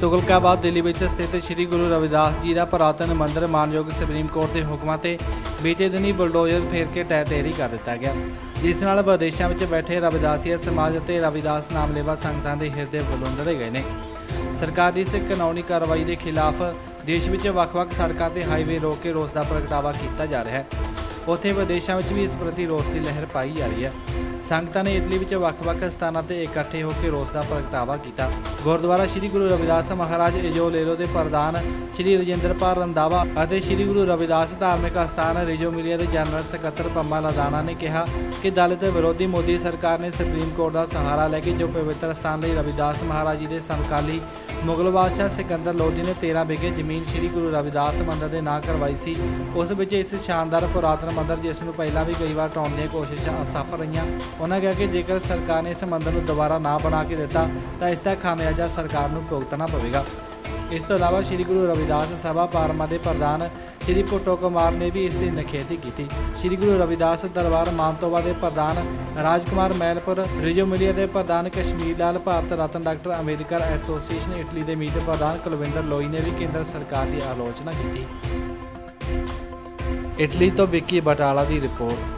ਤੁਗਲਕਾਬਾਦ ਦਿੱਲੀ ਵਿੱਚ ਸਥਿਤ ਸ੍ਰੀ ਗੁਰੂ ਰਵਿਦਾਸ ਜੀ ਦਾ ਪੁਰਾਤਨ ਮੰਦਿਰ ਮਾਨਯੋਗ ਸੁਪਰੀਮ ਕੋਰਟ ਦੇ ਹੁਕਮਾਂ ਤੇ ਬੀਤੇ ਦਿਨੀ ਬਲਡੋਜ਼ਰ ਫੇਰ ਕੇ ਟੈਟੇਰੀ ਕਰ ਦਿੱਤਾ ਗਿਆ। ਜਿਸ ਨਾਲ ਵਿਦੇਸ਼ਾਂ ਵਿੱਚ ਬੈਠੇ ਰਵਿਦਾਸੀਆ ਸਮਾਜ ਅਤੇ ਰਵਿਦਾਸ ਨਾਮਲੇਵਾ ਸੰਗਤਾਂ ਦੇ ਹਿਰਦੇ ਬੁਲੰਦੜੇ ਗਏ ਨੇ। ਸਰਕਾਰ ਦੀ ਇਸ ਕਾਨੂੰਨੀ ਕਾਰਵਾਈ ਦੇ ਖਿਲਾਫ ਦੇਸ਼ ਵਿੱਚ ਵੱਖ-ਵੱਖ ਸੜਕਾਂ ਤੇ ਹਾਈਵੇ ਰੋਕ ਕੇ ਰੋਸ ਦਾ ਪ੍ਰਗਟਾਵਾ ਕੀਤਾ ਜਾ ਰਿਹਾ ਹੈ। ਉੱਥੇ ਵਿਦੇਸ਼ਾਂ ਵਿੱਚ ਵੀ ਇਸ ਪ੍ਰਤੀ ਰੋਸ ਦੀ ਲਹਿਰ ਪਾਈ ਜਾ ਰਹੀ ਹੈ। ਸੰਗਤਾਂ ਨੇ ਇਟਲੀ ਵਿੱਚ ਵੱਖ-ਵੱਖ ਸਥਾਨਾਂ ਤੇ ਇਕੱਠੇ ਹੋ ਕੇ ਰੋਸ ਦਾ ਪ੍ਰਗਟਾਵਾ ਕੀਤਾ। ਗੁਰਦੁਆਰਾ ਸ੍ਰੀ ਗੁਰੂ ਰਵਿਦਾਸ ਮਹਾਰਾਜ ਇਜੋਲੇਲੋ ਦੇ ਪ੍ਰਧਾਨ ਸ੍ਰੀ ਰਜਿੰਦਰਪਾਲ ਰੰਦਾਵਾ ਅਤੇ ਸ੍ਰੀ ਗੁਰੂ ਰਵਿਦਾਸ ਧਾਰਮਿਕ ਅਸਥਾਨ ਰਿਜੋਮਿਲੀਆ ਦੇ ਜਨਰਲ ਸਕੱਤਰ ਪੰਮਾ ਲਦਾਨਾ ਨੇ ਕਿਹਾ ਕਿ ਦਲਿਤ ਵਿਰੋਧੀ ਮੋਦੀ ਸਰਕਾਰ ਨੇ ਸੁਪਰੀਮ ਕੋਰਟ ਦਾ ਸਹਾਰਾ ਲੈ ਕੇ ਜੋ ਪਵਿੱਤਰ ਸਥਾਨ ਲਈ ਰਵਿਦਾਸ ਮਹਾਰਾਜ ਜੀ ਦੇ ਸਮਕਾਲੀ ਮੁਗਲ ਬਾਦਸ਼ਾਹ ਸਿਕੰਦਰ ਲੋਧੀ ਨੇ 13 ਵਿਗੇ ਜ਼ਮੀਨ ਸ੍ਰੀ ਗੁਰੂ ਰਵਿਦਾਸ ਮੰਦਰ ਦੇ ਨਾਂ ਕਰਵਾਈ ਸੀ, ਉਸ ਵਿੱਚ ਇਸ ਸ਼ਾਨਦਾਰ ਪੁਰਾਤਨ ਮੰਦਰ ਜਿਸ ਨੂੰ ਪਹਿਲਾਂ ਵੀ ਕਈ ਵਾਰ ਢਾਉਣ ਦੀਆਂ ਕੋਸ਼ਿਸ਼ਾਂ ਅਸਫਲ ਰਹੀਆਂ, ਉਹਨਾਂ ਕਿਹਾ ਕਿ ਜੇਕਰ ਸਰਕਾਰ ਨੇ ਇਸ ਮੰਦਰ ਨੂੰ ਦੁਬਾਰਾ ਨਾ ਬਣਾ ਕੇ ਦਿੱਤਾ, ਤਾਂ ਇਸ ਦਾ ਖਾਮਿਆਜ਼ਾ ਸਰਕਾਰ ਨੂੰ ਭੁਗਤਣਾ ਪਵੇਗਾ। ਇਸ ਤੋਂ ਇਲਾਵਾ ਸ੍ਰੀ ਗੁਰੂ ਰਵਿਦਾਸ ਸਭਾ ਪਾਰਮਾ ਦੇ ਪ੍ਰਧਾਨ ਸ੍ਰੀ ਪੁੱਟੋ ਕੁਮਾਰ ਨੇ ਵੀ ਇਸ ਦੀ ਨਿਖੇਧੀ ਕੀਤੀ। ਸ੍ਰੀ ਗੁਰੂ ਰਵਿਦਾਸ ਦਰਬਾਰ ਮਾਨਤੋਬਾ ਦੇ ਪ੍ਰਧਾਨ ਰਾਜਕੁਮਾਰ ਮੈਲਪੁਰ, ਰਿਜੋਮਿਲੀਆ ਦੇ ਪ੍ਰਧਾਨ Kashmir Lal, Bharat Ratna doctor Ambedkar association Italy ਦੇ ਮੀਤ ਪ੍ਰਧਾਨ ਕੁਲਵਿੰਦਰ ਲੋਈ ਨੇ ਵੀ ਕੇਂਦਰ ਸਰਕਾਰ ਦੀ ਆਲੋਚਨਾ ਕੀਤੀ। ਇਟਲੀ ਤੋਂ ਵਿੱਕੀ ਬਟਾਲਾ ਦੀ ਰਿਪੋਰਟ।